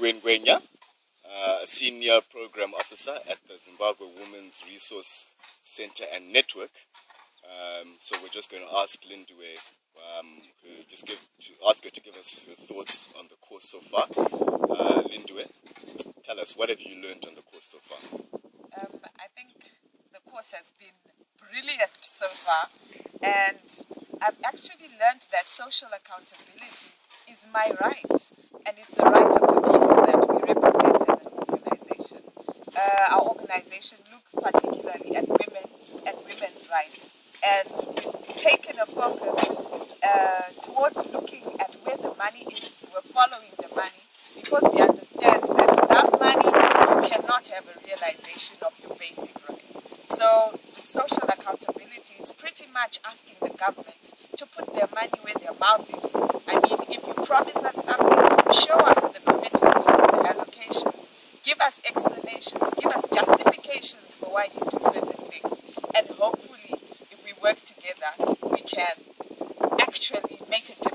Ngwenya, uh, Senior Program Officer at the Zimbabwe Women's Resource Center and Network. Um, so we're just going to ask Lindiwe, um, just give, to ask her to give us her thoughts on the course so far. Uh, Lindiwe, tell us, what have you learned on the course so far? Um, I think the course has been brilliant so far, and I've actually learned that social accountability is my right, and it's the right of the people that we represent as an organization. Uh, our organization looks particularly at women and women's rights, and we've taken a focus uh, towards looking at where the money is. We're following the money because we understand that without money, you cannot have a realization of your basic rights. So, social accountability, it's pretty much asking the government to put their money where their mouth is. I mean, if you promise us something, show us the commitment, the allocations, give us explanations, give for why you do certain things. And hopefully, if we work together, we can actually make a difference